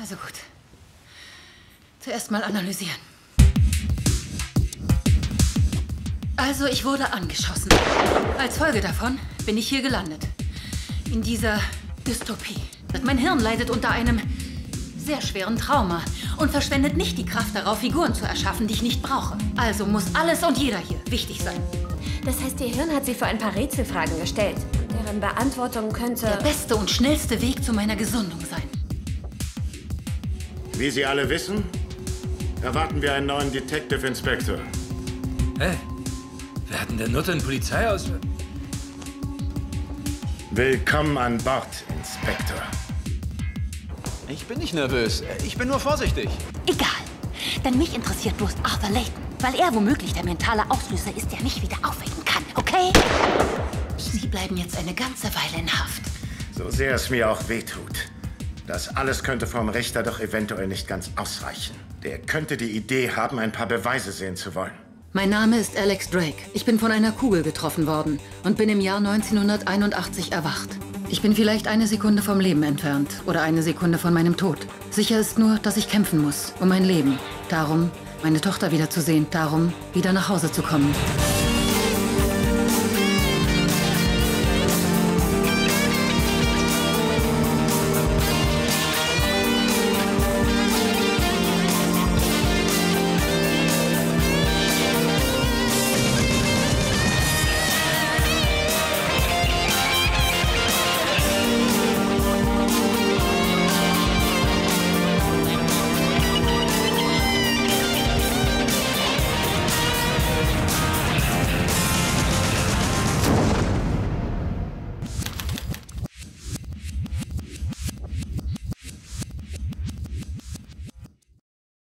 Also gut. Zuerst mal analysieren. Also, ich wurde angeschossen. Als Folge davon bin ich hier gelandet. In dieser Dystopie. Mein Hirn leidet unter einem sehr schweren Trauma und verschwendet nicht die Kraft darauf, Figuren zu erschaffen, die ich nicht brauche. Also muss alles und jeder hier wichtig sein. Das heißt, Ihr Hirn hat Sie vor ein paar Rätselfragen gestellt. Deren Beantwortung könnte... Der beste und schnellste Weg zu meiner Gesundung sein. Wie Sie alle wissen, erwarten wir einen neuen Detective Inspector. Hey, wir hatten der Nutte einen Polizeiaus... Willkommen an Bord, Inspector. Ich bin nicht nervös. Ich bin nur vorsichtig. Egal. Denn mich interessiert bloß Arthur Layton. Weil er womöglich der mentale Auslöser ist, der mich wieder aufwecken kann, okay? Sie bleiben jetzt eine ganze Weile in Haft. So sehr es mir auch wehtut. Das alles könnte vom Richter doch eventuell nicht ganz ausreichen. Der könnte die Idee haben, ein paar Beweise sehen zu wollen. Mein Name ist Alex Drake. Ich bin von einer Kugel getroffen worden und bin im Jahr 1981 erwacht. Ich bin vielleicht eine Sekunde vom Leben entfernt oder eine Sekunde von meinem Tod. Sicher ist nur, dass ich kämpfen muss um mein Leben. Darum, meine Tochter wiederzusehen. Darum, wieder nach Hause zu kommen.